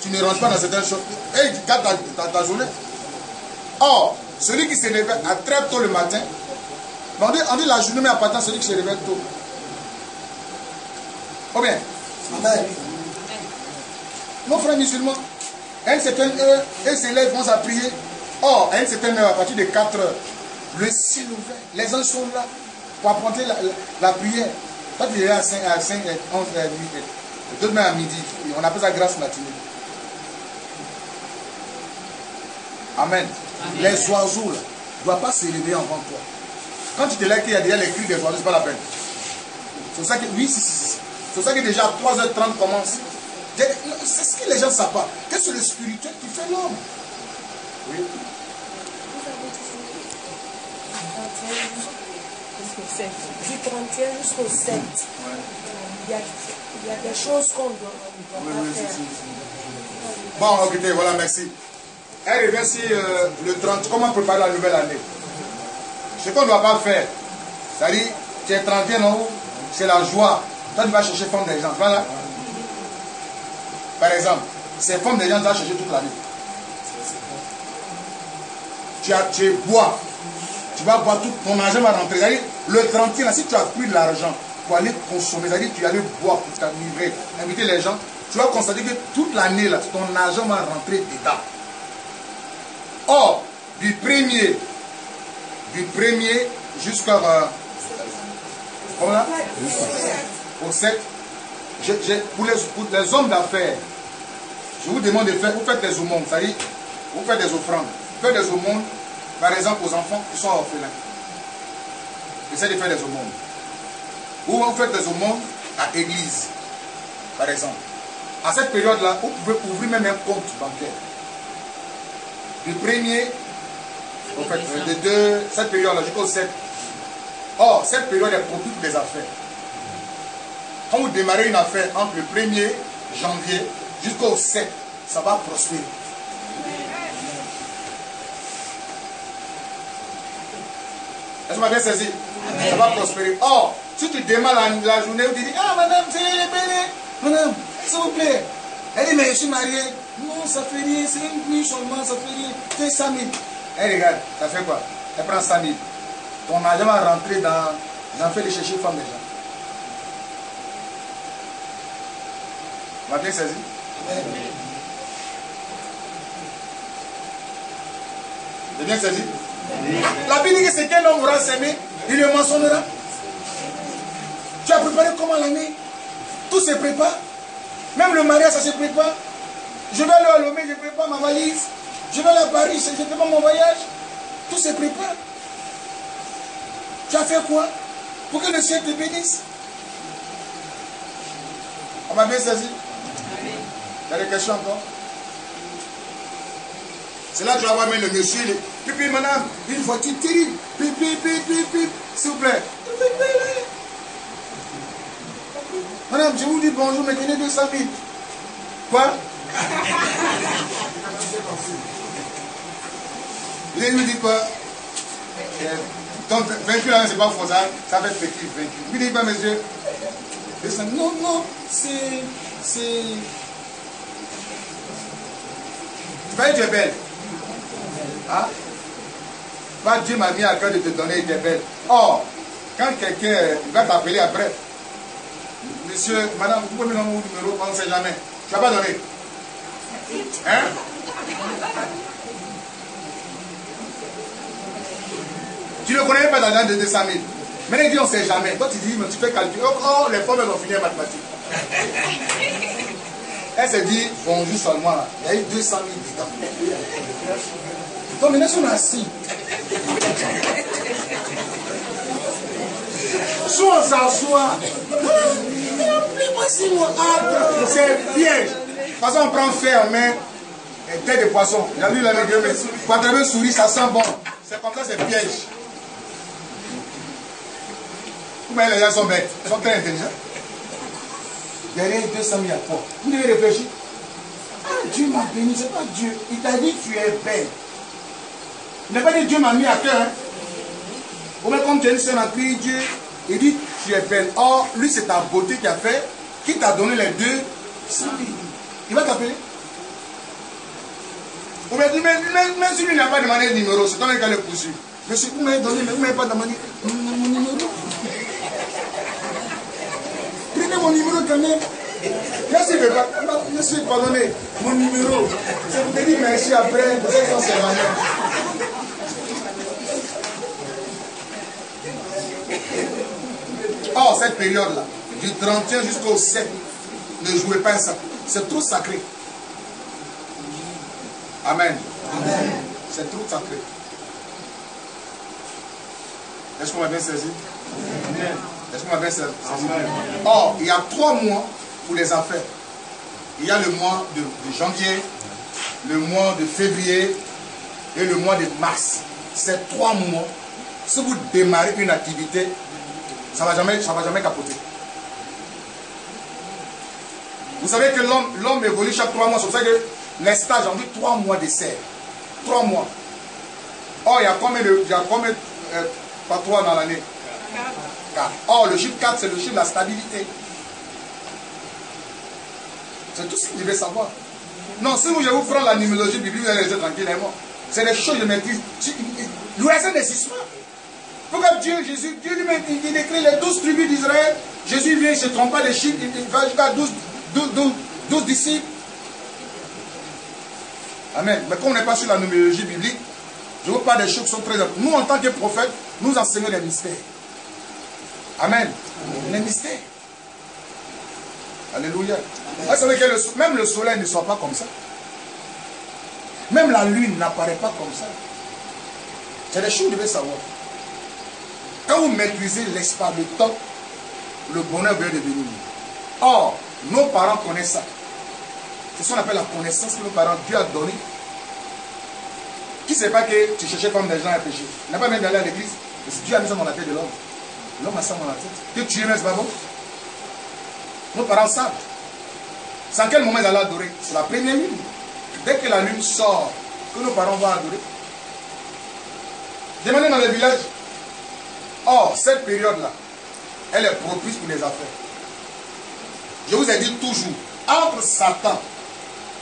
tu ne rentres pas dans certaines choses. Et tu gardes ta, ta, ta journée. Or, celui qui se réveille à très tôt le matin, on dit, on dit la journée mais appartient à celui qui se réveille tôt. Ou bien? Amen. Mon frère musulman, à une certaine heure, ils s'élèvent, vont à prier. Or, à une certaine heure, à partir de 4 heures, le ciel ouvert, les gens sont là pour apprendre la, la, la prière. Toi, tu es à 5, à 5 11, euh, midi, euh, demain à midi. On appelle ça grâce matinée. Amen. Les oiseaux, là, ne doivent pas réveiller avant toi. Quand tu te lèves, qu'il y a déjà les cris des oiseaux, c'est pas la peine. C'est ça que, oui, si, si, si. C'est ça que déjà 3h30 commence. C'est ce que les gens ne savent pas. Que c'est le spirituel qui fait l'homme. Oui. Du 31 jusqu'au 7. Il y a, il y a des choses qu'on doit, on doit Oui, pas oui, faire. si, si, si. Bon, écoutez, voilà, merci. Elle revient euh, le 30. Comment préparer la nouvelle année? Ce qu'on ne doit pas faire, c'est-à-dire, tu es 31 en haut, c'est la joie. Toi, tu vas chercher femme des gens. Voilà. Par exemple, ces femmes des gens, tu vas chercher toute l'année. Tu, as, tu bois. Tu vas boire tout ton argent va rentrer. C'est-à-dire, le 31, là, si tu as pris de l'argent pour aller consommer, c'est-à-dire tu aller boire pour t'améliorer, inviter les gens, tu vas constater que toute l'année, là, ton argent va rentrer dedans. Or, du premier, du premier jusqu'à euh, comment là? Au 7, je- je- pour, les, pour les hommes d'affaires, je vous demande de faire, vous faites des aumônes, c'est-à-dire, vous faites des offrandes, vous faites des aumônes, par exemple, aux enfants qui sont orphelins. Essayez de faire des aumônes. Ou vous faites des aumônes à l'église, par exemple. À cette période-là, vous pouvez ouvrir même un compte bancaire. Du premier, en fait, euh, de deux, cette période-là jusqu'au 7. Or, cette période est propice pour des affaires. Quand vous démarrez une affaire entre le 1er janvier jusqu'au 7, ça va prospérer. Est-ce que vous m'avez saisi? Ça va prospérer. Or, si tu démarres la, la journée tu dis Ah, madame, c'est les. Madame, s'il vous plaît. Elle dit Mais je suis mariée. Non, ça fait rien. C'est une nuit seulement, ça fait rien. Fais 100 000. Elle regarde, ça fait quoi? Elle prend 100 000. Ton argent va rentrer dans. J'en fais les chercher femme déjà. On va bien saisi J'ai bien saisi? La Bible dit que c'est qu'un homme aura semé, il le mentionnera. Tu as préparé comment l'année Tout se prépare. Même le mariage, ça se prépare. Je vais aller à Lomé, je prépare ma valise. Je vais aller à Paris, je prépare mon voyage. Tout se prépare. Tu as fait quoi Pour que le ciel te bénisse? On m'a bien saisi Il y a des questions encore? C'est là que je vais voir même le monsieur. il est, puis, madame, une voiture terrible. Puis, puis, puis, s'il vous plaît. Madame, je vous dis bonjour, mais donnez 200 000. Quoi? Il lui dit quoi Euh, Donc, vaincu là, c'est pas faux, ça, ça fait petit, vaincu. Il dit pas, monsieur. 200 000. Non, non, c'est. C'est. Tu vas être belle. Hein? Pas Dieu m'a mis à cœur de te donner des belles. Or, quand quelqu'un va t'appeler après, monsieur, madame, vous pouvez me donner mon numéro, on ne sait jamais. Tu vas pas donner. Hein? Tu ne connais pas d'argent de 200 000. Maintenant, il dit on ne sait jamais. Toi, tu dis, mais tu fais calculer. Oh, oh, les femmes, elles ont fini en mathématiques. Elle s'est dit, bonjour seulement. là. Il y a eu 200 000 dedans. Donc maintenant, sont assis. Soit on s'assoit. Moi. Ah, c'est piège. De toute façon, on prend fer en main et tête de poisson. Il a vu la pour attraper souris, ça sent bon. C'est comme ça, c'est piège. Vous voyez, les gens sont bêtes. Ils sont très intelligents. Derrière 200 000 à quoi Vous devez réfléchir. Ah, Dieu m'a béni, c'est pas Dieu. Il t'a dit tu es belle. Il n'a pas dit Dieu m'a mis à cœur. Hein. Ou même comme tu es une sœur en Dieu, il dit tu es belle. Or, lui, c'est ta beauté qui a fait, qui t'a donné les deux 100 000. Il va t'appeler. Vous me dites, mais même si lui n'a pas demandé le numéro, c'est toi qui allez le poursuivre. Monsieur, vous m'avez donné, mais vous m'avez pas demandé mon, numéro. Prenez mon numéro quand même. Merci, mais pas, monsieur, pardonnez, mon numéro. Je vous dis merci après, vous êtes en Or, cette période-là, du 31 jusqu'au 7, ne jouez pas ça. C'est trop sacré. Amen. C'est trop sacré. Est-ce qu'on va bien saisi Est-ce qu'on va bien saisi Or, il y a trois mois pour les affaires. Il y a le mois de, janvier, le mois de février et le mois de mars. Ces trois mois, si vous démarrez une activité, ça ne va, jamais, va jamais capoter. Vous savez que l'homme évolue chaque trois mois. C'est pour ça que les stages ont dit trois mois d'essai. Trois mois. Or, il y a combien de. Il y a combien, euh, pas trois dans l'année? Quatre. Or, le chiffre 4, c'est le chiffre de la stabilité. C'est tout ce que vous devez savoir. Non, si vous, je vous prends la numérologie biblique, vous allez rester tranquillement. C'est des choses que je maîtrise. L'USN n'existe pas. Pourquoi Dieu, Jésus, Dieu lui-même, il, décrit les douze tribus d'Israël. Jésus vient, il ne se trompe pas des chiffres, il, va jusqu'à 12, 12 disciples. Amen. Mais comme on n'est pas sur la numérologie biblique, je vous parle des choses qui sont très importantes. Nous, en tant que prophètes, nous enseignons les mystères. Amen. Les mystères. Alléluia. Vous savez que même le soleil ne sort pas comme ça. Même la lune n'apparaît pas comme ça. C'est des choses que vous devez savoir. Quand vous maîtrisez l'espace, le temps, le bonheur vient de venir. Or, nos parents connaissent ça. C'est ce qu'on appelle la connaissance que nos parents, Dieu a donné. Qui ne sait pas que tu cherchais comme des gens à pécher n'a pas même d'aller à l'église. Dieu a mis ça dans la tête de l'homme. L'homme a ça dans la tête. Que tu aimes, c'est pas bon? Nos parents savent. C'est à quel moment ils allaient adorer? C'est la première lune. Dès que la lune sort, que nos parents vont adorer. Demandez dans le village. Or, cette période-là, elle est propice pour les affaires. Je vous ai dit toujours, entre Satan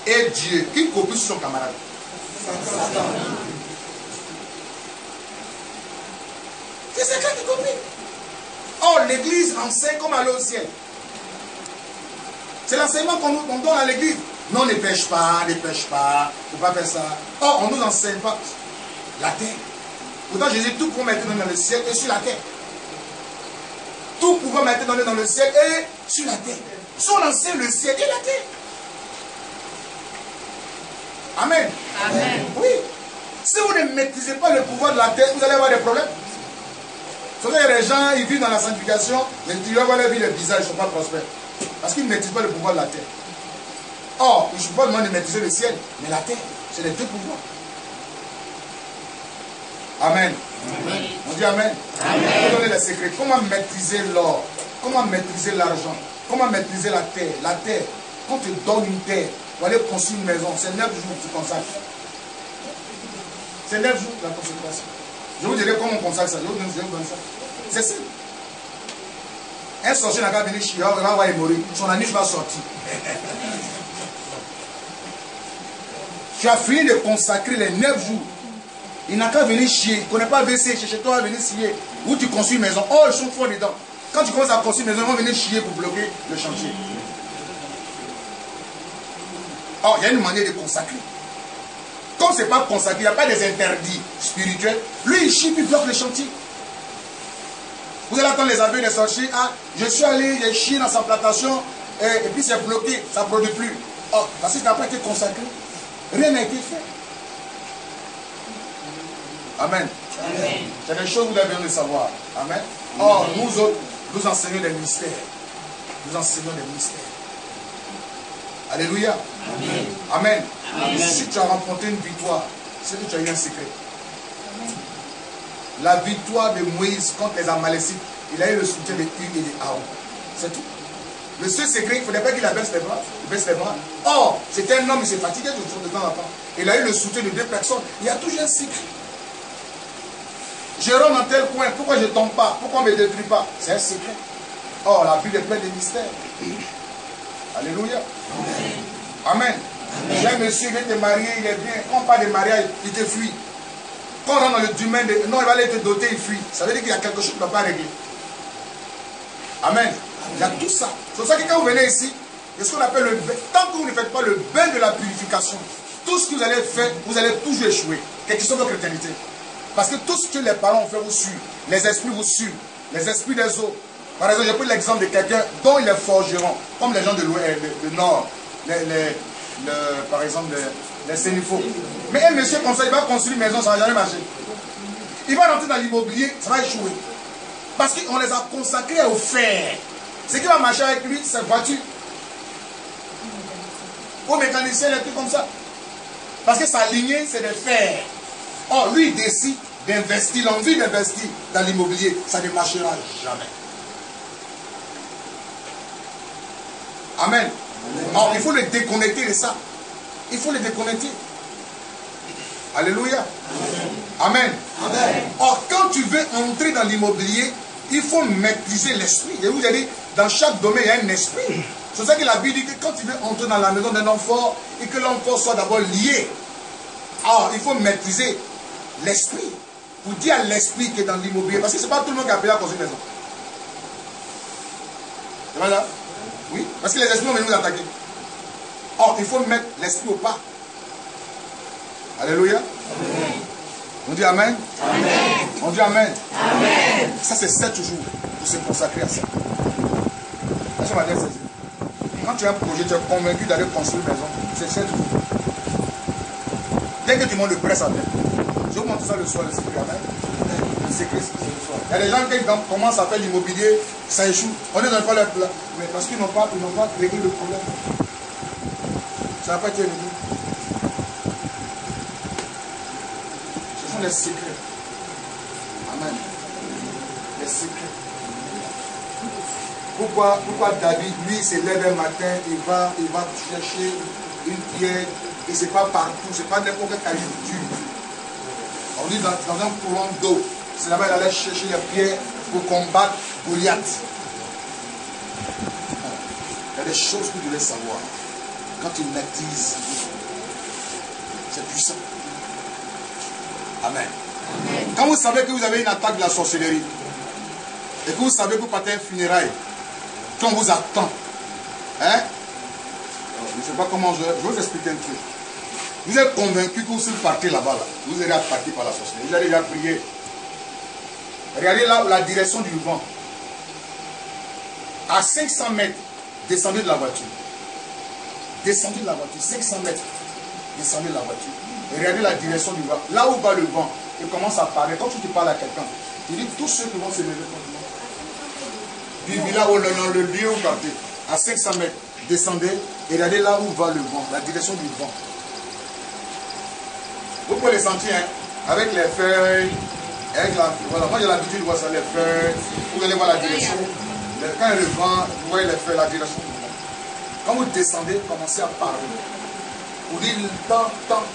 et Dieu, qui copie son camarade C'est ce qui copie? Or, l'église enseigne comme aller au ciel. C'est l'enseignement qu'on donne à l'église. Non, ne pêche pas, ne pêche pas, il ne faut pas faire ça. Or, on ne nous enseigne pas la terre. Pourtant, Jésus, tout pour mettre dans le ciel et sur la terre. Tout pouvoir mettre dans le ciel et sur la terre. Son enseigne le ciel et la terre. Amen. Amen. Oui. Si vous ne maîtrisez pas le pouvoir de la terre, vous allez avoir des problèmes. Vous savez, les gens, ils vivent dans la sanctification, mais tu vas voir leur vie, les bizarre, ils ne sont pas prospères. Parce qu'ils ne maîtrisent pas le pouvoir de la terre. Or, il ne faut pas demander de maîtriser le ciel, mais la terre, c'est les deux pouvoirs. Amen. On dit Amen. Amen. On donner les secrets. Comment maîtriser l'or? Comment maîtriser l'argent? Comment maîtriser la terre? La terre, quand tu donnes une terre pour aller construire une maison, c'est neuf jours que tu consacres. C'est neuf jours la consécration. Je vous dirai comment on consacre ça. Je vous donne ça. C'est ça. Un sorcier n'a qu'à venir chier, il va mourir. Son anus va sortir. tu as fini de consacrer les neuf jours. Il n'a qu'à venir chier. Il ne connaît pas WC. Chez toi, venir chier. Où tu construis une maison. Oh, ils sont forts dedans. Quand tu commences à construire une maison, ils vont venir chier pour bloquer le chantier. Oh, il y a une manière de consacrer. Comme ce n'est pas consacré, il n'y a pas des interdits spirituels. Lui, il chie, puis il bloque le chantier. Vous allez attendre les avis des sorciers. Ah, je suis allé, j'ai chié dans sa plantation, et, puis c'est bloqué, ça ne produit plus. Oh, parce que ça n'a pas été consacré. Rien n'a été fait. Amen. C'est des choses que vous avez besoin de savoir. Amen. Or, nous autres, nous enseignons les mystères. Nous enseignons les mystères. Alléluia. Amen. Si tu as remporté une victoire, c'est que tu as eu un secret. La victoire de Moïse contre les Amalécites, il a eu le soutien de Hugues et de Aaron. C'est tout. Le seul secret, il ne fallait pas qu'il abaisse les bras. Il baisse les bras. Or, c'était un homme, il s'est fatigué de temps en temps. Il a eu le soutien de deux personnes. Il y a toujours un secret. Je rentre dans tel coin, pourquoi je ne tombe pas? Pourquoi on ne me détruit pas? C'est un secret. Or, la Bible est pleine de mystères. Alléluia. Amen. J'ai un monsieur, il est marié, il est bien. Quand on parle de mariage, il te fuit. Quand on rentre dans le domaine de. Non, il va aller te doter, il fuit. Ça veut dire qu'il y a quelque chose qui ne va pas régler. Amen. Il y a tout ça. C'est pour ça que quand vous venez ici, c'est ce qu'on appelle le Tant que vous ne faites pas le bain de la purification, tout ce que vous allez faire, vous allez toujours échouer. Quelle que soit votre chrétienté. Parce que tout ce que les parents ont fait vous suivent. Les esprits vous suivent. Les esprits des eaux. Par exemple, j'ai pris l'exemple de quelqu'un dont il est forgeron, comme les gens de l'ouest, du nord, les, par exemple les, les sénifaux. Mais un monsieur comme ça, il va construire une maison, ça ne va jamais marcher. Il va rentrer dans l'immobilier, ça va échouer. Parce qu'on les a consacrés au fer. Ce qui va marcher avec lui, c'est voiture. Au mécanicien, les trucs comme ça. Parce que sa lignée, c'est de fer. Or, lui, il décide d'investir, l'envie d'investir dans l'immobilier. Ça ne marchera jamais. Amen. Or, il faut le déconnecter de ça. Il faut le déconnecter. Alléluia. Amen. Amen. Or, quand tu veux entrer dans l'immobilier, il faut maîtriser l'esprit. Et vous avez dans chaque domaine, il y a un esprit. C'est ça que la Bible dit que quand tu veux entrer dans la maison d'un enfant et que l'enfant soit d'abord lié, alors il faut maîtriser l'esprit. Pour dire à l'esprit qui est dans l'immobilier. Parce que ce n'est pas tout le monde qui a appelé à construire une maison. C'est vrai là? Oui? Parce que les esprits vont venir nous attaquer. Or, il faut mettre l'esprit au pas. Alléluia. On dit Amen? Amen. On dit Amen? Amen. Ça, c'est sept jours pour se consacrer à ça. Quand tu as un projet, tu es convaincu d'aller construire une maison, c'est sept jours. Dès que tu montes le presse à terre, vous ça le soir, le secret. C'est. Il y a des gens qui commencent à faire l'immobilier, ça échoue. On est dans le plat. Mais parce qu'ils n'ont pas, pas réglé le problème. Ça n'a pas été réglé. les secrets. Amen. Les secrets. Pourquoi, pourquoi David, lui, se lève un matin, il va, il va chercher une pierre, et ce n'est pas partout, ce n'est pas n'importe quel calibre On dit dans, dans un courant d'eau, c'est là-bas il allait chercher les pierres pour combattre Goliath. Il y a des choses que vous devez savoir. Quand tu maîtrises, c'est puissant. Amen. Quand vous savez que vous avez une attaque de la sorcellerie, et que vous savez que vous partez un funérail, qu'on vous attend, hein? Je ne sais pas comment je, je vais vous expliquer un truc. Vous êtes convaincu que vous partez là-bas, là, vous serez attaqué par la sorcellerie. Vous allez déjà prier. Regardez là la direction du vent. À 500 mètres, descendez de la voiture. Descendez de la voiture, 500 mètres. Descendez de la voiture. regardez la direction du vent. Là où va le vent, il commence à parler. Quand tu te parles à quelqu'un, il dit tous ceux qui vont se lever contre moi. Du là où le, le lieu où partez, à 500 mètres, descendez et regardez là où va le vent, la direction du vent. Vous pouvez les sentir, hein, avec les feuilles, avec la, voilà, moi j'ai l'habitude de voir ça, les feuilles, vous allez voir la direction. Quand il y a le vent, vous voyez les feuilles, la direction. Quand vous descendez, commencez à parler. Vous dites, dans,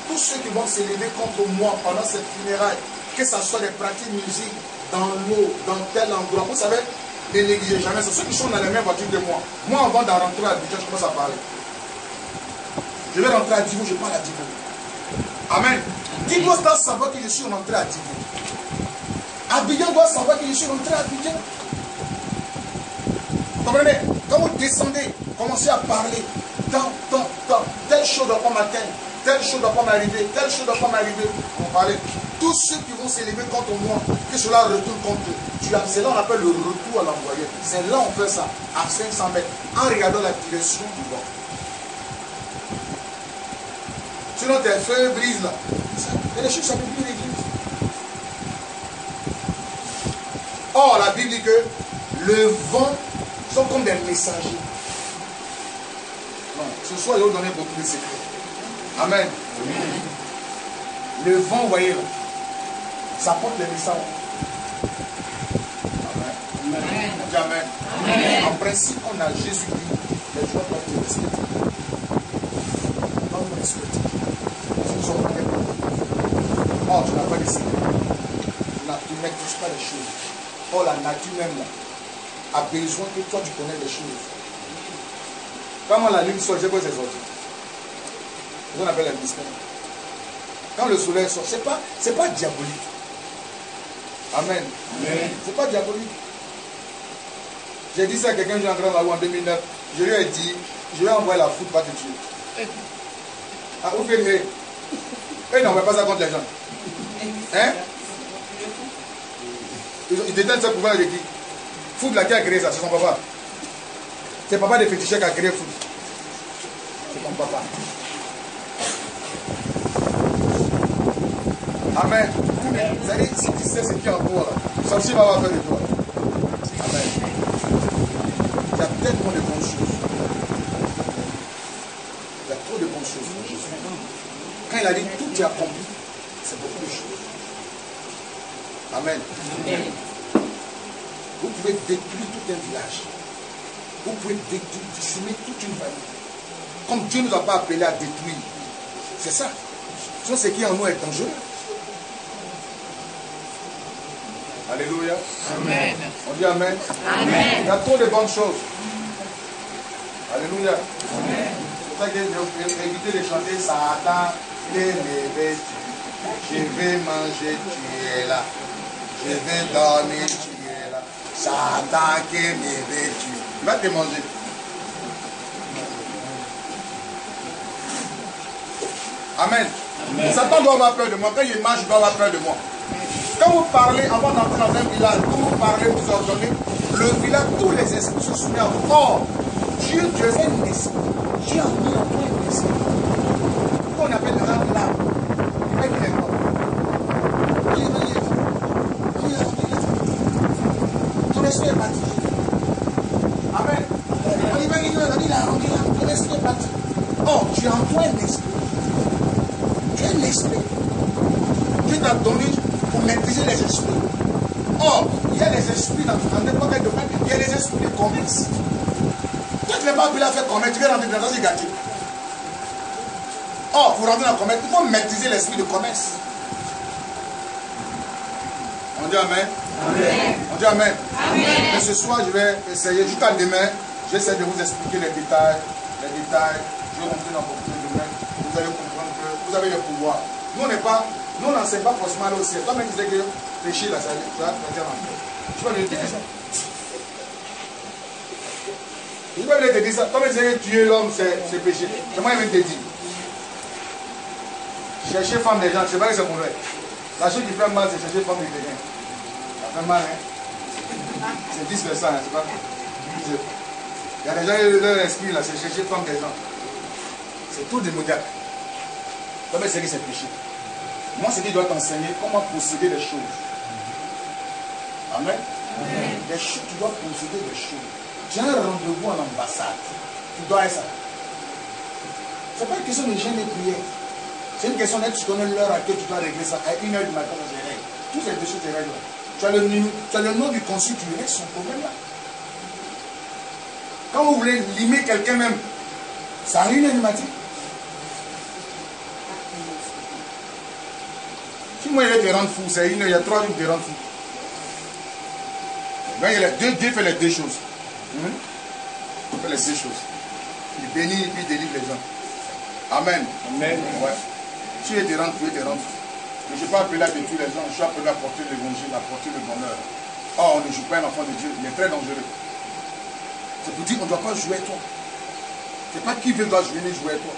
tous ceux qui vont s'élever contre moi pendant cette funéraille, que ce soit des pratiques musique, dans l'eau, dans tel endroit, vous savez, ne négligez jamais. C'est ceux qui sont dans la même voiture que moi. Moi, avant de rentrer à Abidjan, je commence à parler. Je vais rentrer à Divo, je parle à Divo. Amen. Divo doit savoir que je suis rentré à Divo. Abidjan doit savoir que je suis rentré à Abidjan. Comprenez Quand vous descendez, commencez à parler. Tant, tant, tant. Telle chose doit pas m'atteindre. Telle chose doit pas m'arriver. Telle chose doit pas m'arriver. On. Tous ceux qui vont s'élever contre moi, que cela retourne contre eux. C'est là qu'on appelle le retour à l'envoyé. C'est là qu'on fait ça, à 500 mètres, en regardant la direction du vent. Sinon, tes feuilles brisent là. Et les choses, ça peut plus l'église. Or, la Bible dit que le vent sont comme des messagers. Non, ce soir, vais vous donner beaucoup de secrets. Amen. Le vent, vous voyez là, ça porte les messages. Amen. Amen. Amen. En principe, on a Jésus-Christ. Les gens doivent te respecter. Ils doivent prêts. Oh, tu n'as pas de secret. Tu ne maîtrises pas les choses. Oh, la nature même là a besoin que toi tu connais les choses. Quand moi la lune sort, j'ai autres. C'est ce qu'on appelle un mystère. Quand le soleil sort, ce n'est pas, c'est pas diabolique. Amen. Amen. C'est pas diabolique. J'ai dit ça à quelqu'un, j'ai entré dans la rue en 2009. Je lui ai dit, je vais envoyer la foudre, pas te tuer. Ah, vous faites rire. Eux n'envoient pas ça contre les gens. Hein? Ils, détiennent ce pouvoir de qui Foudre là qui a créé ça, c'est son papa. C'est papa de féticheur qui a créé. C'est ton papa. Amen. C'est-à-dire, si tu sais ce qui est en toi, là, sorcier va avoir de toi. Amen. Il y a tellement de bonnes choses. Il y a trop de bonnes choses. Quand il a dit tout accompli, c'est beaucoup de choses. Amen. Vous pouvez détruire tout un village. Vous pouvez détruire, dissimer toute une famille. Comme Dieu ne nous a pas appelés à détruire. C'est ça. Sinon, ce qui est en nous est dangereux. Alléluia. Amen. On dit Amen. Il y a trop de bonnes choses. Alléluia. C'est pour ça que j'ai évité de chanter Satan, je vais manger, tu es là. Je vais dormir, tu es là. Satan qui m'éveille, tu Il va te manger. Amen. Satan doit avoir peur de moi. Quand il mange, il doit avoir peur de moi. Quand vous parlez, avant d'entrer dans un village, quand vous parlez, vous ordonnez, le village, tous les esprits se soumettent. Or, Dieu, Dieu est un esprit. Dieu a mis en toi un esprit. Qu'on appelle rendre l'âme. Avec les corps. Il est relié. Il est relié. Ton esprit est baptisé. Amen. On y va, il a dit là, on dit là, ton esprit est baptisé. Or, tu as en toi un esprit. Tu es un esprit. Dieu t'a donné pour maîtriser les esprits. Or, il y a des esprits dans, dans n'importe quel domaine, il y a des esprits de commerce. Toi, tu n'es pas appelé à faire commerce, tu veux rentrer dans la gâté. Or, pour rentrer dans le commerce, il faut maîtriser l'esprit de commerce. On dit Amen. On dit Amen. Mais ce soir, je vais essayer, jusqu'à demain, j'essaie de vous expliquer les détails, les détails. Je vais rentrer dans beaucoup de domaines. Vous allez comprendre que vous avez le pouvoir. Nous, on n'est pas, nous, on n'enseigne pas forcément aller au ciel. Toi-même, tu sais que péché, là, ça te dire en fait. Tu vas dire ça. Je vais venir te dire ça. Toi-même, tu sais que tuer l'homme, c'est péché. C'est moi qui viens te dire. Chercher femme des gens, c'est pas que c'est mauvais. La chose qui fait mal, c'est chercher femme des gens. Ça fait mal, hein. C'est 10 personnes, hein, c'est pas. Il y a des gens, leur esprit là, c'est chercher femme des gens. C'est tout démoniaque. Mais c'est que c'est péché. Moi, c'est qu'il doit t'enseigner comment posséder les choses. Amen. Des choses, tu dois posséder des choses. Tu as un rendez-vous en ambassade. Tu dois être ça. Ce n'est pas une question de gêne et prière. C'est une question d'être, tu connais l'heure à laquelle tu dois régler ça. À 1h du matin, ça se règle. Toutes ces deux choses. Tu as le, tu as le nom du consul, tu règles son problème là. Quand vous voulez limer quelqu'un même, ça arrive une matin. Si moi je vais te rendre fou, c'est une heure, il y a trois jours de rendre fou. Il y a les deux, Dieu fait les deux choses. Hein? Il fait les deux choses. Il bénit et puis il délivre les gens. Amen. Amen. Ouais. Je te rends fou, je te rends fou. Mais je ne suis pas appelé à détruire les gens, je suis appelé à porter l'évangile, à porter le bonheur. Or, on ne joue pas un enfant de Dieu, il est très dangereux. C'est pour dire qu'on ne doit pas jouer toi. C'est pas qui veut doit jouer, ni jouer toi.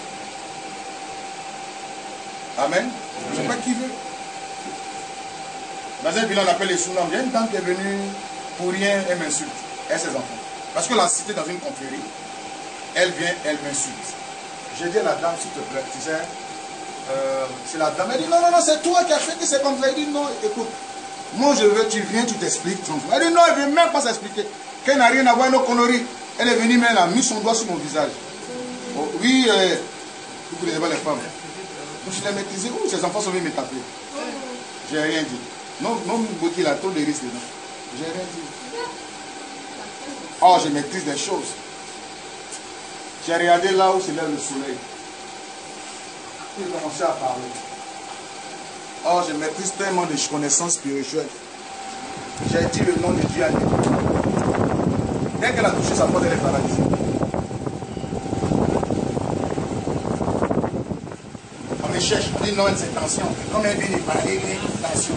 Amen. C'est pas qui veut. Dans un village, on appelle les sous-noms. Il y a une dame qui est venue pour rien, elle m'insulte. Elle ses enfants. Parce que la cité dans une confrérie, elle vient, elle m'insulte. J'ai dit à la dame, s'il te plaît, tu sais, euh, c'est la dame. Elle dit, non, non, non, c'est toi qui as fait que c'est comme ça. Elle dit, non, écoute, moi je veux, tu viens, tu t'expliques. Elle dit, non, elle ne veut même pas s'expliquer. Qu'elle n'a rien à voir nos conneries. Elle est venue, mais elle a mis son doigt sur mon visage. Oh, oui, euh, vous connaissez pas les femmes. Je l'ai maîtrisé. Où ses enfants sont venus me taper J'ai rien dit. Non, non, il a trop de risques dedans. J'ai rien dit. Oh, je maîtrise des choses. J'ai regardé là où se lève le soleil. Il a commencé à parler. Oh, je maîtrise tellement de connaissances spirituelles. J'ai dit le nom de Dieu à lui. Dès qu'elle a touché sa porte, elle est paralysée. cherche. Il dit non, c'est tension. Comme elle vient de parler, tension.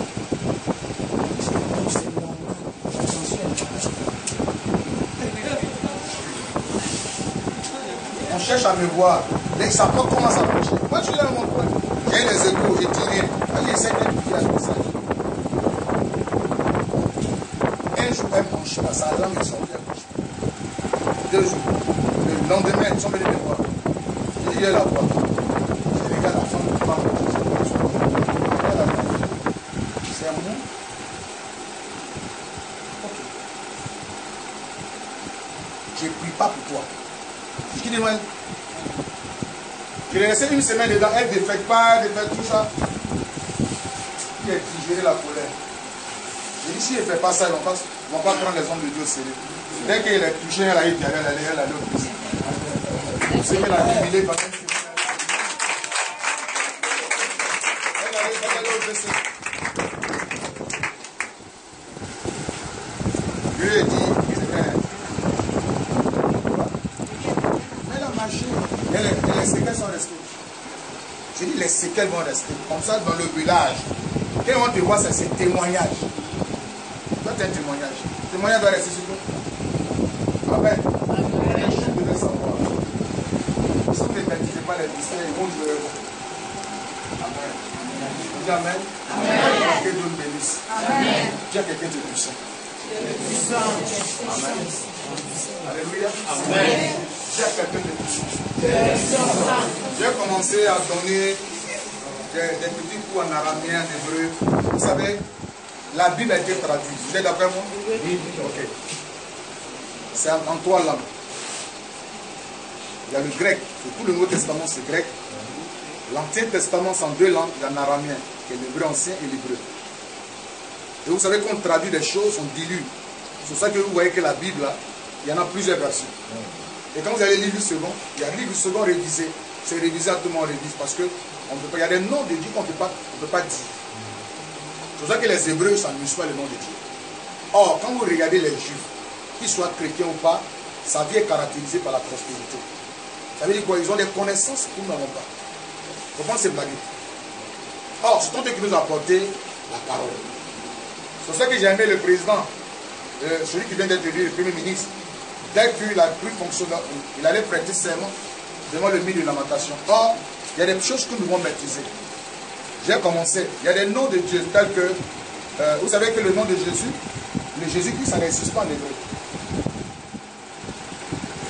On cherche à me voir. Dès que ça commence à approcher. Je suis mon. J'ai les je. Allez, de dire un message. Un jour, elle bouge pas. Sa langue est sortie, pas. Deux jours. Le lendemain, ils sont venus me voir. Je il est voix. Je regarde la femme de femme. C'est à moi. Je prie pas pour toi. Je je l'ai laissé une semaine dedans, elle ne défait pas, elle défait tout ça. Il a digéré la colère. Je dis, si elle ne fait pas ça, ils ne vont, pas prendre les hommes de Dieu au sérieux. Dès qu'elle est touchée, elle a été, elle allait, elle allait au prison. C'est qu'elle a humilié semaine. Elle allait, au PC. Je lui ai dit, elle a marché, elle, les séquelles sont restées. J'ai dit, les séquelles vont rester. Comme ça, dans le village, quand on te voit, ça c'est témoignage. Toi, tu un témoignage. Le témoignage doit rester sur toi. Amen. Amen. Je devais savoir. Si vous ne baptisez pas les lycéens, ils vont jouer. Amen. On dit Amen. Amen. Que Dieu nous bénisse. Amen. Dis à quelqu'un de puissant. Amen. Alléluia. Amen. Dis à quelqu'un de puissant. J'ai commencé à donner des, des petits coups en araméen, en hébreu. Vous savez, la Bible a été traduite. Vous êtes d'après moi? Oui. Ok. C'est en, en trois langues. Il y a le grec. Tout le Nouveau Testament, c'est grec. L'Ancien Testament, c'est en deux langues. Il y a l'aramien, qui est l'hébreu ancien et l'hébreu. Et vous savez qu'on traduit des choses, on dilue. C'est pour ça que vous voyez que la Bible, là, il y en a plusieurs versions. Et quand vous allez lire le second, il y a le second révisé. C'est révisé à tout le monde révise parce que on peut pas, il y a des noms de Dieu qu'on ne peut pas, dire. C'est pour ça que les Hébreux, ne pas le nom de Dieu. Or, quand vous regardez les Juifs, qu'ils soient chrétiens ou pas, sa vie est caractérisée par la prospérité. Ça veut dire quoi? Ils ont des connaissances que nous n'avons pas. Pensez c'est blagué. Or, c'est toi qui nous a apporté la parole. C'est pour ça que j'ai aimé le président, euh, celui qui vient d'être élu, le premier ministre. Dès qu'il a pris fonction, il allait prêter serment devant le milieu de lamentation. Or, il y a des choses que nous devons maîtriser. J'ai commencé. Il y a des noms de Dieu tels que, euh, vous savez que le nom de Jésus, le Jésus-Christ, ça n'existe pas en hébreu.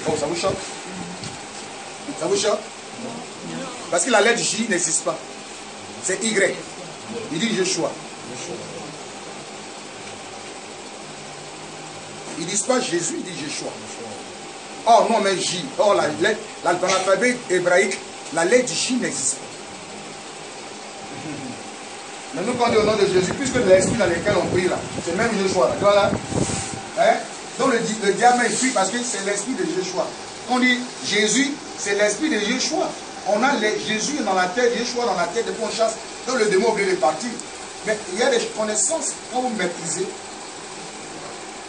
Oh, ça vous choque? Ça vous choque? Parce que la lettre J n'existe pas. C'est Y. Il dit Yeshua. Ils ne disent pas Jésus, ils disent Yeshua. Oh non, mais J. Oh, la lettre, dans l'alphabet hébraïque, la lettre J n'existe pas. Mais nous, quand on dit au nom de Jésus, puisque l'esprit dans lequel on prie là, c'est même. Là. Tu vois là hein? Donc le, le diable est fuit parce que c'est l'esprit de. Quand on dit Jésus, c'est l'esprit de Yeshua. On a les, Jésus dans la tête, Yeshua dans la tête, depuis on chasse. Donc le démon oublie de partir. Mais il y a des connaissances, quand vous maîtrisez,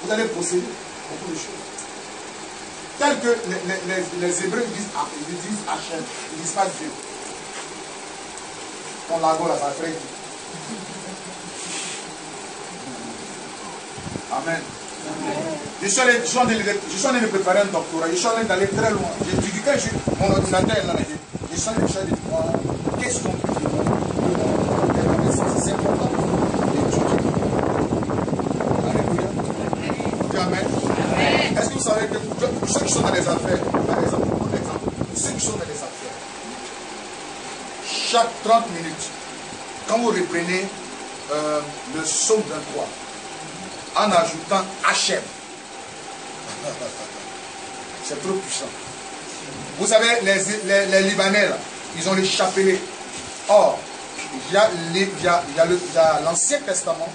vous allez posséder beaucoup de choses. Tel que les, les, les, Hébreux disent, ils disent Hachem, ils disent pas Dieu. Ton lago là, ça fait. Amen. Je suis, allé, je, suis allé, je suis allé préparer un doctorat. Je suis allé d'aller très loin. J'ai dit, quand je, mon ordinateur est là, je suis allé me chercher de voir qu'est-ce qu'on peut dire? C'est important d'étudier. Amen. Est-ce que vous savez que pour ceux qui sont dans les affaires, par exemple, par exemple, ceux qui sont dans les affaires, chaque 30 minutes, quand vous reprenez euh, le psaume 23, en ajoutant HM. C'est trop puissant. Vous savez, les, les, les Libanais, là, ils ont les chapelets. Or, il y a l'Ancien Testament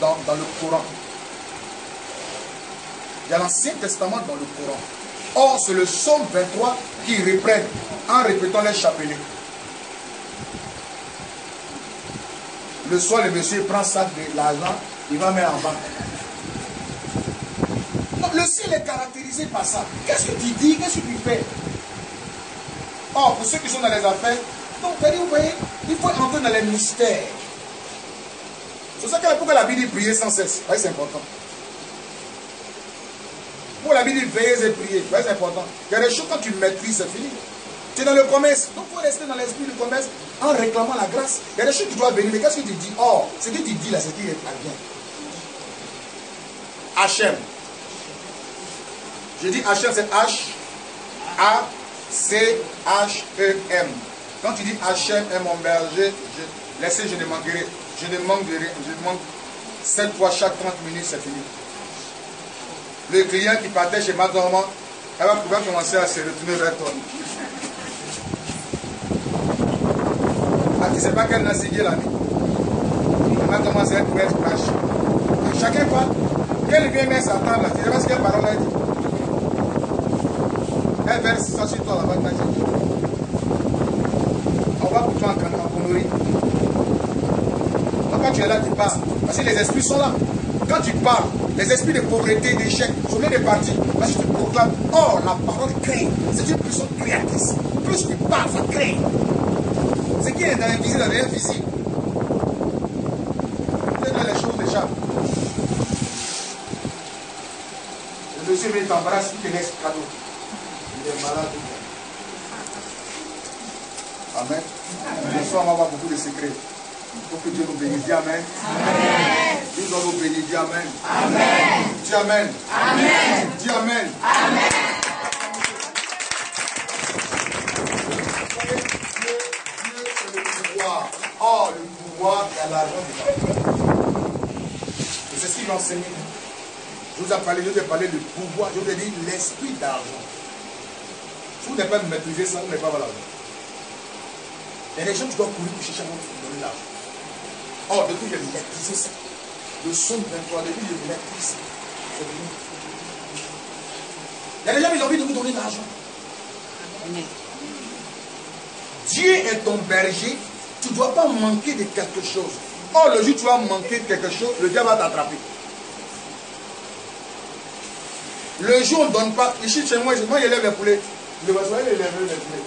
dans, dans le Coran. Il y a l'Ancien Testament dans le Coran. Or, c'est le psaume 23 qui reprennent en répétant les chapelets. Le soir, le monsieur prend ça de l'argent, il va mettre en banque. Le ciel est caractérisé par ça. Qu'est-ce que tu dis? Qu'est-ce que tu fais? Or, pour ceux qui sont dans les affaires, Donc, vous voyez, il faut entrer dans les mystères. C'est ça que la Bible dit sans cesse. C'est important. Pour la Bible dit veiller et prier. C'est important. Il y a des choses quand tu maîtrises, c'est fini. Tu dans le commerce. Donc, il faut rester dans l'esprit du commerce en réclamant la grâce. Il y a des choses tu dois venir. Mais qu'est-ce que tu dis? Oh, ce que tu dis là, c'est pas bien. Hachem. Je dis Hachem, c'est H. A-C-H-E-M. Quand tu dis Hachem est mon berger, je, laissez, je ne manquerai. Je ne manque de rien. Je manque 7 fois chaque 30 minutes, c'est fini. Le client qui partait chez Madoman, elle va pouvoir commencer à se retourner vers toi. Ah, tu ne sais pas qu'elle n'a signé la vie. Elle va commencer à être crash. Chacun parle. Quelle vient mettre sa table là, tu sais pas ce qu'elle parole a dit. Elle verse ça sur toi là-bas, On va pour toi en connerie. Quand tu es là, tu parles. Parce que les esprits sont là. Quand tu parles, les esprits de pauvreté, d'échec, sont bien partis. Parce que tu proclames, oh, la parole crée. C'est une puissance créatrice. Plus tu parles, ça crée. Ce qui est dans l'invisible, dans l'invisible. C'est dans les choses déjà. Le monsieur vient t'embrasser, il te laisse cadeau. Il est malade. Amen. Ce soir, on va avoir beaucoup de secrets. Pour que Dieu nous bénisse. Dis Amen. Amen. Dieu doit nous bénir. Dis Amen. Amen. Dis Amen. Amen. Dis Amen. Amen. Et l'argent du Et c'est ce qu'il enseigne. Je vous ai parlé, je vous ai parlé du pouvoir, je vous ai dit l'esprit d'argent. Si vous n'avez pas maîtrisé ça, vous n'avez pas l'argent. Il y a des gens qui doivent courir pour chercher vous donner l'argent. Oh, depuis que je maîtrisé ça, le son 23, depuis que je maîtrise, c'est venu. Il y a des gens qui ont envie de vous donner de l'argent. Dieu est ton berger, tu ne dois pas manquer de quelque chose. Oh, le jour où tu vas manquer de quelque chose, le diable va t'attraper. Le jour on ne donne pas, ici chez moi, moi j'élève les poulets. Le voisin, il élève les poulets.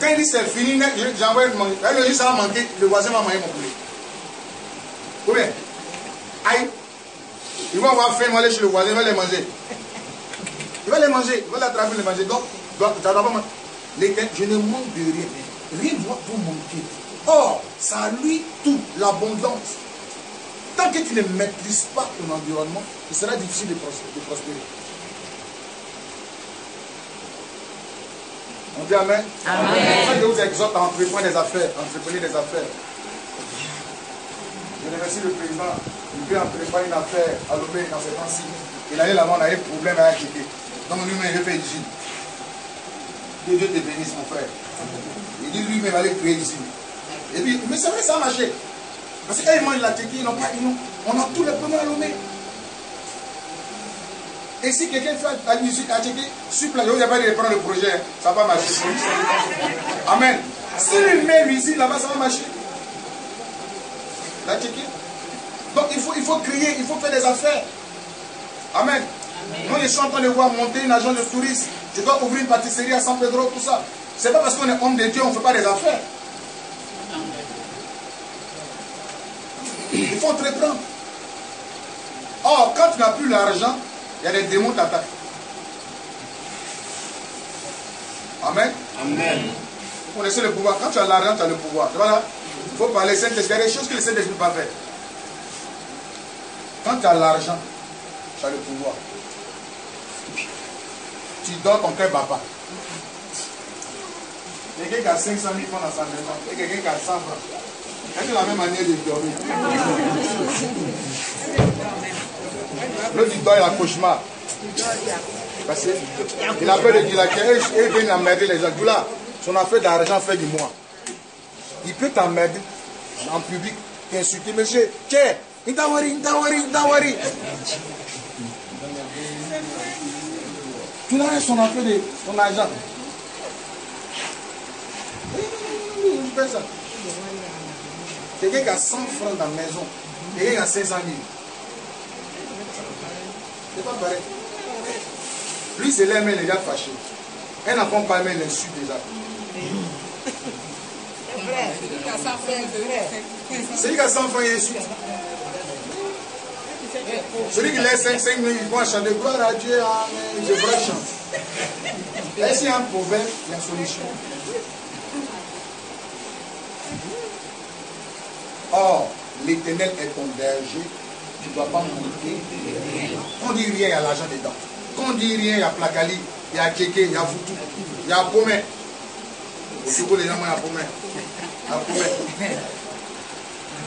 Quand il dit c'est fini, j'envoie une manger. Le jour ça va manquer, le voisin va manger mon poulet. Ou bien, aïe, ils vont avoir faim, vont aller chez le voisin, ils vont les manger. Il va les manger, il va l'attraper, les manger. Donc, ça doit pas. Je ne manque de rien. Rien ne doit vous manquer. Or, ça a lui toute l'abondance. Tant que tu ne maîtrises pas ton environnement, il sera difficile de prospérer. On dit Amen. Amen. Je vous exhorte à entreprendre des affaires. Entreprenez des affaires. Je remercie le président. Il peut entreprendre une affaire à Lomé dans ces temps-ci. Il allait là-bas, on a eu problème à acheter. Donc lui-même, il fait ici. Que Dieu te bénisse, mon frère. Il dit lui-même, aller créer ici. Et puis, mais c'est vrai, ça a marché. Parce qu'ils mangent la tchéquie, ils n'ont pas, ils ont, on a tous les premiers à Lomé. Et si quelqu'un fait la musique à Tchéquie, sur place, il n'y a pas de prendre le projet, ça va marcher. Amen. Si lui-même ici, là-bas, ça va marcher. La Tchéquie. Donc il faut, il faut crier, il faut faire des affaires. Amen. Moi, je suis en train de voir monter une agence de tourisme. Je dois ouvrir une pâtisserie à San Pedro, tout ça. C'est pas parce qu'on est homme de Dieu, on ne fait pas des affaires. Il faut entreprendre. Or, quand tu n'as plus l'argent, il y a des démons qui t'attaquent. Amen. Amen. Vous connaissez le pouvoir. Quand tu as l'argent, tu as le pouvoir. Voilà. Il faut parler Saint-Esprit. Il y a des choses que le Saint-Esprit ne pas faire. Quand tu as l'argent, tu as le pouvoir. Tu dors, ton cœur pas. Quelqu'un qui a 500 000 francs dans sa maison et quelqu'un qui a 100 francs. C'est la même manière de dormir. L'autre il dort, il a cauchemar. Parce qu'il a peur de dire et il vient emmerder les gens. Son affaire d'argent fait du mois. Il peut t'emmerder en public, t'insulter, monsieur, tiens, il t'a worry, il t'a worry, il t'a worry. N'as son affaire de son argent. Quelqu'un qui a 100 francs dans la maison, quelqu'un qui a 500 000. C'est pas pareil. Lui, c'est l'aime, il est déjà fâché. Elle n'a pas mais il insulte déjà. Celui qui a 100 francs, il sûr. Celui qui laisse 5, 5 minutes, il va chanter gloire à Dieu, Amen. Je ferai chanter. Et s'il y a un problème, il y a une solution. Or, l'éternel est ton berger, tu ne dois pas. Quand on dit rien, il y a l'argent dedans. Quand on dit rien, il y a Placali, il y a Kéké, il y a Foutou, il y a Pomé. Au Togo, les gens, il y a Pomé. Il y a Pomé.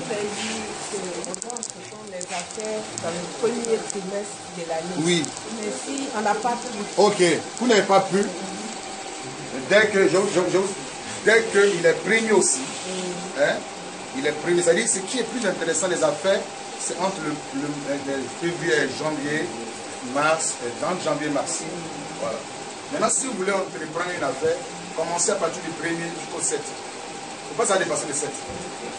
Vous avez dit que ce sont les affaires dans le premier trimestre de l'année. Oui. Mais si on n'a pas pu, Ok, vous n'avez pas pu. Dès que je, je, je- dès qu'il est premier aussi, hein, il est premier. C'est-à-dire ce qui est plus intéressant, les affaires, c'est entre le, février, janvier, mars, et entre janvier et mars. Voilà. Maintenant, si vous voulez entreprendre une affaire, commencez à partir du 1er jusqu'au 7. Il ne faut pas ça dépasser le 7.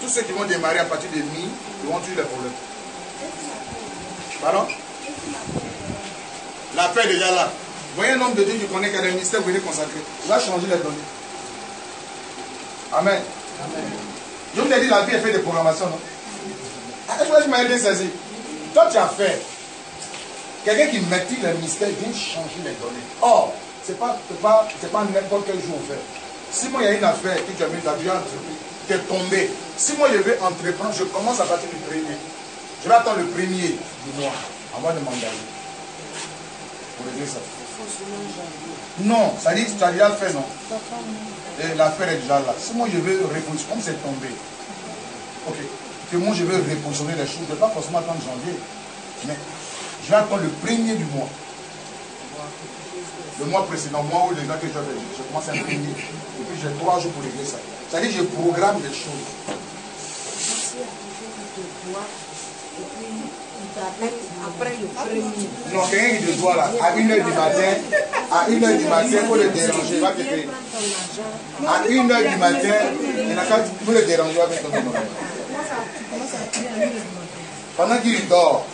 Tous ceux qui vont démarrer à partir de mi, ils vont tuer les problèmes. Pardon? La paix est déjà là. Voyez un homme de Dieu qui connaît des mystères, vous venez consacrer. Il va changer les données. Amen. Je vous ai dit, la vie est faite de programmation, non? Ah, que je m'avais bien saisi Toi, tu as fait. Quelqu'un qui maîtrise les mystères vient changer les données. Or, ce n'est pas, pas, pas n'importe quel jour on fait. Si moi, il y a une affaire que as mis, tu as déjà entrepris, tu es tombé. Si moi, je vais entreprendre, je commence à partir du premier. Je vais attendre le premier du mois avant de m'engager. Pour régler ça. Non, ça dit que tu as déjà fait, non l'affaire est déjà là. Si moi je veux repositionner, comme c'est tombé, ok, que moi je veux repositionner les choses, je ne vais pas forcément attendre janvier, mais je vais attendre le premier du mois. Le mois précédent, moi où déjà que je vais, je commence à imprimer, et puis j'ai trois jours pour régler ça. C'est-à-dire que je programme les choses. si on te voit, et puis il t'appelle après le premier. Non, quelqu'un qui te voit là, à 1h du matin, à 1h du matin, il le déranger, va te créer. À 1h du matin, il n'a qu'à vous le déranger, va ton numéro. Pendant qu'il dort.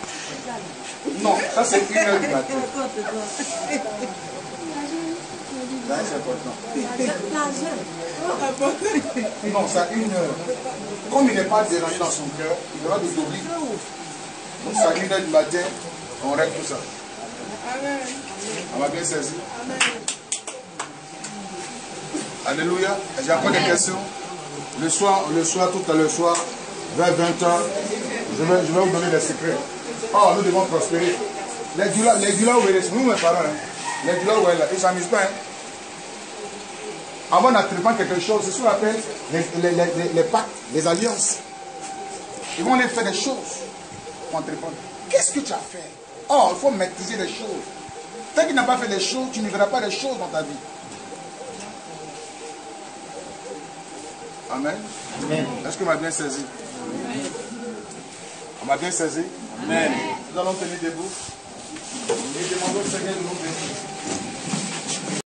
Non, ça c'est 1h du matin. Là, c'est important. Non, c'est à 1h. Comme il n'est pas dérangé dans son cœur, il aura des oublis. À 1h du matin, on règle tout ça. On va bien saisi. Alléluia. J'ai encore des questions. Le soir, le soir, tout à l'heure soir, vers 20h, je vais, je vais vous donner des secrets. Oh, nous devons prospérer. Les douleurs, les nous mes parents, hein. les ouais, là, ils ne s'amusent pas. Hein. Avant d'entreprendre quelque chose, c'est ce qu'on appelle les, les, les, les- les pactes, les alliances. Ils vont aller faire des choses Qu'est-ce que tu as fait? Oh, il faut maîtriser les choses. Tant qu'il n'a pas fait des choses, tu ne verras pas des choses dans ta vie. Amen. Est-ce qu'on m'a bien saisi On m'a bien saisi Amen. Nous allons tenir debout et demander au Seigneur de nous bénir.